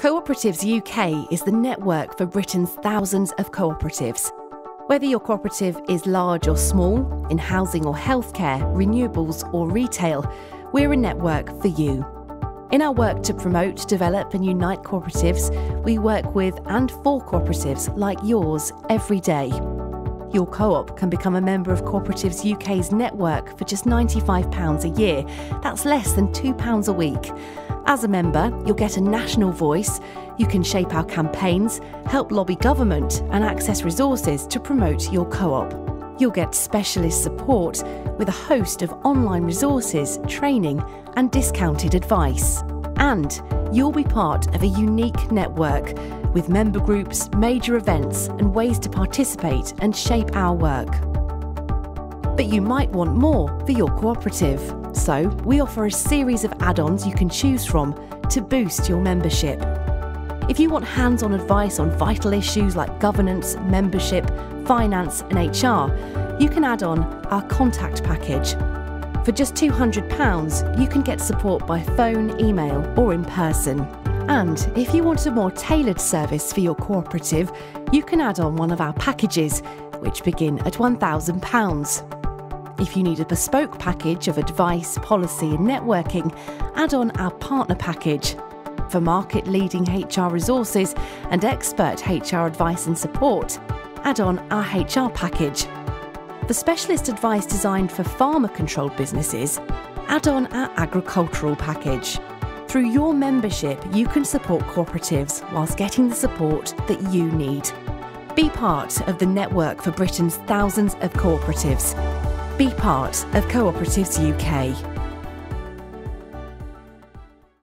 Cooperatives UK is the network for Britain's thousands of cooperatives. Whether your cooperative is large or small, in housing or healthcare, renewables or retail, we're a network for you. In our work to promote, develop, and unite cooperatives, we work with and for cooperatives like yours every day. Your co op can become a member of Cooperatives UK's network for just £95 a year. That's less than £2 a week. As a member, you'll get a national voice, you can shape our campaigns, help lobby government, and access resources to promote your co op. You'll get specialist support with a host of online resources, training, and discounted advice. And you'll be part of a unique network with member groups, major events, and ways to participate and shape our work. But you might want more for your cooperative, so we offer a series of add ons you can choose from to boost your membership. If you want hands on advice on vital issues like governance, membership, finance, and HR, you can add on our contact package. For just £200, you can get support by phone, email, or in person. And if you want a more tailored service for your cooperative, you can add on one of our packages, which begin at £1,000. If you need a bespoke package of advice, policy, and networking, add on our partner package. For market leading HR resources and expert HR advice and support, add on our HR package. For specialist advice designed for farmer controlled businesses, add on our agricultural package. Through your membership, you can support cooperatives whilst getting the support that you need. Be part of the network for Britain's thousands of cooperatives. Be part of Cooperatives UK.